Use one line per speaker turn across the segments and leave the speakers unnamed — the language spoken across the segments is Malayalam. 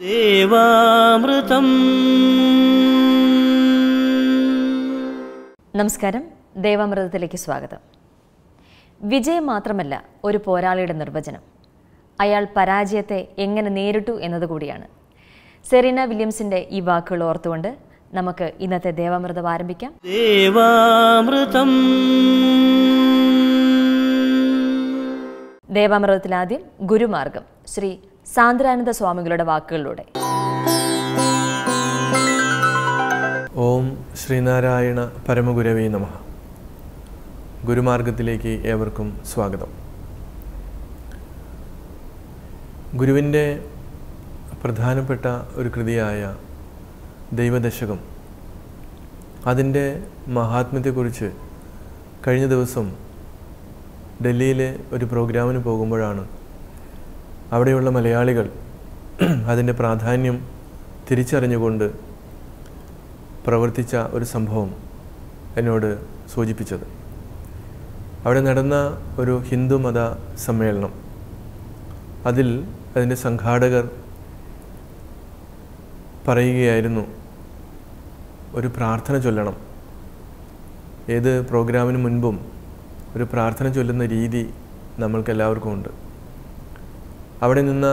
ദേവാമൃതം.
നമസ്കാരം. ദേവാമൃതത്തിലേക്ക് സ്വാഗതം. വിജയം മാത്രമല്ല ഒരു പോരാളിയുടെ നിർവചനം. അയാൾ പരാജയത്തെ എങ്ങനെ നേരിട്ടു എന്നതുകൂടിയാണ് സെറീന വില്യംസിന്റെ ഈ വാക്കുകൾ ഓർത്തുകൊണ്ട് നമുക്ക് ഇന്നത്തെ ദേവാമൃതം ആരംഭിക്കാം.
ദേവാമൃതം.
ദേവാമൃതത്തിൽ ആദ്യം ഗുരുമാർഗം. ശ്രീ സാന്ദ്രാനന്ദ സ്വാമികളുടെ വാക്കുകളിലൂടെ.
ഓം ശ്രീനാരായണ പരമഗുരവേ നമ. ഗുരുമാർഗത്തിലേക്ക് ഏവർക്കും സ്വാഗതം. ഗുരുവിന്റെ പ്രധാനപ്പെട്ട ഒരു കൃതിയായ ദൈവദശകം അതിന്റെ മഹാത്മ്യത്തെക്കുറിച്ച് കഴിഞ്ഞ ദിവസം ഡൽഹിയിലെ ഒരു പ്രോഗ്രാമിന് പോകുമ്പോഴാണ് അവിടെയുള്ള മലയാളികൾ അതിന്റെ പ്രാധാന്യം തിരിച്ചറിഞ്ഞുകൊണ്ട് പ്രവർത്തിച്ച ഒരു സംഭവം എന്നോട് സൂചിപ്പിച്ചത്. അവിടെ നടന്ന ഒരു ഹിന്ദു മത സമ്മേളനം. അതിൽ അതിന്റെ സംഘാടകർ പറയുകയായിരുന്നു ഒരു പ്രാർത്ഥന ചൊല്ലണം. ഏത് പ്രോഗ്രാമിന് മുൻപും ഒരു പ്രാർത്ഥന ചൊല്ലുന്ന രീതി നമ്മൾക്കെല്ലാവർക്കും ഉണ്ട്. അവിടെ നിന്ന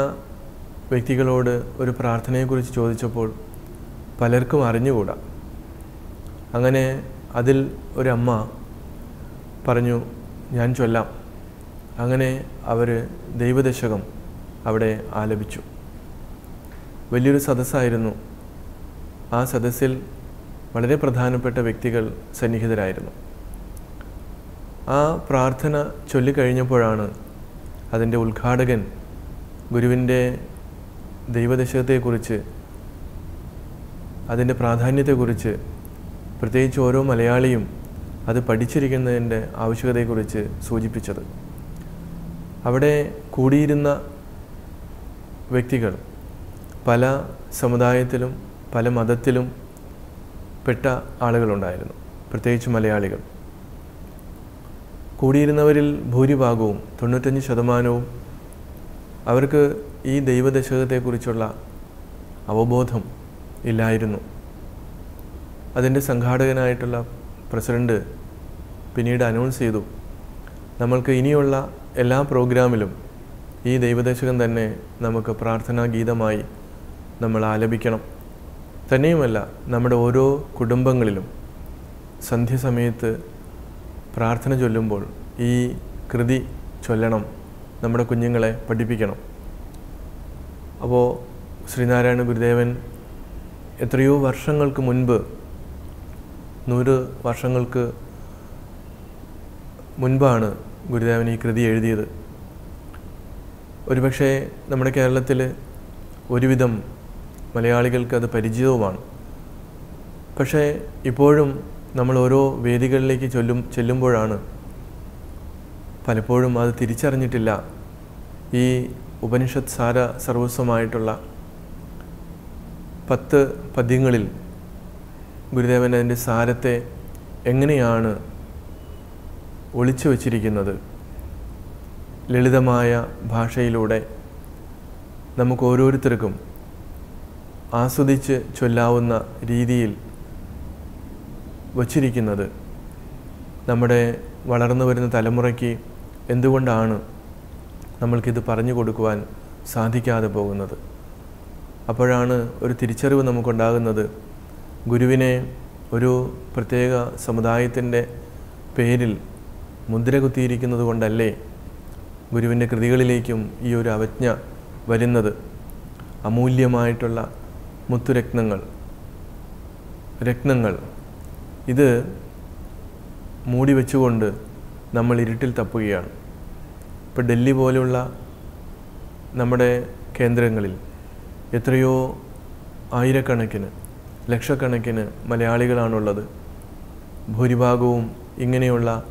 വ്യക്തികളോട് ഒരു പ്രാർത്ഥനയെക്കുറിച്ച് ചോദിച്ചപ്പോൾ പലർക്കും അറിഞ്ഞുകൂടാ. അങ്ങനെ അതിൽ ഒരമ്മ പറഞ്ഞു ഞാൻ ചൊല്ലാം. അങ്ങനെ അവർ ദൈവദശകം അവിടെ ആലപിച്ചു. വലിയൊരു സദസ്സായിരുന്നു. ആ സദസ്സിൽ വളരെ പ്രധാനപ്പെട്ട വ്യക്തികൾ സന്നിഹിതരായിരുന്നു. ആ പ്രാർത്ഥന ചൊല്ലിക്കഴിഞ്ഞപ്പോഴാണ് അതിന്റെ ഉദ്ഘാടകൻ ഗുരുവിന്റെ ദൈവദശകത്തെക്കുറിച്ച് അതിന്റെ പ്രാധാന്യത്തെക്കുറിച്ച് പ്രത്യേകിച്ച് ഓരോ മലയാളിയും അത് പഠിച്ചിരിക്കുന്നതിന്റെ ആവശ്യകതയെക്കുറിച്ച് സൂചിപ്പിച്ചത്. അവിടെ കൂടിയിരുന്ന വ്യക്തികൾ പല സമുദായത്തിലും പല മതത്തിലും പെട്ട ആളുകളുണ്ടായിരുന്നു പ്രത്യേകിച്ച് മലയാളികൾ. കൂടിയിരുന്നവരിൽ ഭൂരിഭാഗവും തൊണ്ണൂറ്റഞ്ച് ശതമാനവും അവർക്ക് ഈ ദൈവദശകത്തെക്കുറിച്ചുള്ള അവബോധം ഇല്ലായിരുന്നു. അതിന്റെ സംഘാടകനായിട്ടുള്ള പ്രസിഡന്റ് പിന്നീട് അനൗൺസ് ചെയ്തു നമ്മൾക്ക് ഇനിയുള്ള എല്ലാ പ്രോഗ്രാമിലും ഈ ദൈവദശകം തന്നെ നമുക്ക് പ്രാർത്ഥനാ ഗീതമായി നമ്മൾ ആലപിക്കണം. തന്നെയുമല്ല നമ്മുടെ ഓരോ കുടുംബങ്ങളിലും സന്ധ്യസമയത്ത് പ്രാർത്ഥന ചൊല്ലുമ്പോൾ ഈ കൃതി ചൊല്ലണം. നമ്മുടെ കുഞ്ഞുങ്ങളെ പഠിപ്പിക്കണം. അപ്പോൾ ശ്രീനാരായണ ഗുരുദേവൻ എത്രയോ വർഷങ്ങൾക്ക് മുൻപ് നൂറ് വർഷങ്ങൾക്ക് മുൻപാണ് ഗുരുദേവൻ ഈ കൃതി എഴുതിയത്. ഒരുപക്ഷെ നമ്മുടെ കേരളത്തിൽ ഒരുവിധം മലയാളികൾക്ക് അത് പരിചിതവുമാണ് പക്ഷേ ഇപ്പോഴും നമ്മൾ ഓരോ വേദികളിലേക്ക് ചൊല്ലും ചെല്ലുമ്പോഴാണ് പലപ്പോഴും അത് തിരിച്ചറിഞ്ഞിട്ടില്ല. ഈ ഉപനിഷത് സാര സർവസ്വമായിട്ടുള്ള പത്ത് പദ്യങ്ങളിൽ ഗുരുദേവൻ അതിന്റെ സാരത്തെ എങ്ങനെയാണ് ഒളിച്ചു വച്ചിരിക്കുന്നത് ലളിതമായ ഭാഷയിലൂടെ നമുക്ക് ഓരോരുത്തർക്കും ആസ്വദിച്ച് ചൊല്ലാവുന്ന രീതിയിൽ വച്ചിരിക്കുന്നത് നമ്മുടെ വളർന്നു വരുന്ന തലമുറയ്ക്ക് എന്തുകൊണ്ടാണ് നമ്മൾക്കിത് പറഞ്ഞു കൊടുക്കുവാൻ സാധിക്കാതെ പോകുന്നത്? അപ്പോഴാണ് ഒരു തിരിച്ചറിവ് നമുക്കുണ്ടാകുന്നത്. ഗുരുവിനെ ഒരു പ്രത്യേക സമുദായത്തിന്റെ പേരിൽ മുദ്ര കുത്തിയിരിക്കുന്നത് കൊണ്ടല്ലേ ഗുരുവിന്റെ കൃതികളിലേക്കും ഈ ഒരു അവജ്ഞ വരുന്നത്? അമൂല്യമായിട്ടുള്ള മുത്തുരത്നങ്ങൾ. രത്നങ്ങൾ. ഇത് മൂടി വെച്ചുകൊണ്ട് നമ്മൾ ഇരുട്ടിൽ തപ്പുകയാണ്. ഇപ്പോൾ ഡൽഹി പോലെയുള്ള നമ്മുടെ കേന്ദ്രങ്ങളിൽ എത്രയോ ആയിരക്കണക്കിന് ലക്ഷക്കണക്കിന് മലയാളികളാണുള്ളത്. ഭൂരിഭാഗവും ഇങ്ങനെയുള്ള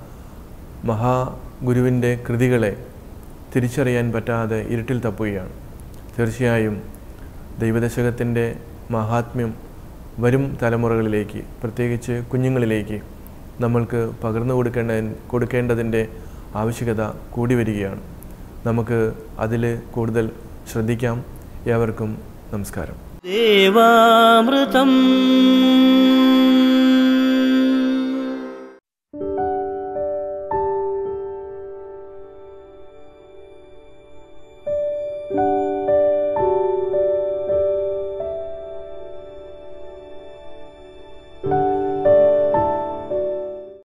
മഹാഗുരുവിന്റെ കൃതികളെ തിരിച്ചറിയാൻ പറ്റാതെ ഇരുട്ടിൽ തപ്പുകയാണ്. തീർച്ചയായും ദൈവദശകത്തിന്റെ മഹാത്മ്യം വരും തലമുറകളിലേക്ക് പ്രത്യേകിച്ച് കുഞ്ഞുങ്ങളിലേക്ക് നമ്മൾക്ക് പകർന്നു കൊടുക്കേണ്ട കൊടുക്കേണ്ടതിന്റെ ആവശ്യകത കൂടി വരികയാണ്. നമുക്ക് അതിൽ കൂടുതൽ ശ്രദ്ധിക്കാം. ഏവർക്കും നമസ്കാരം.
ദേവാമൃതം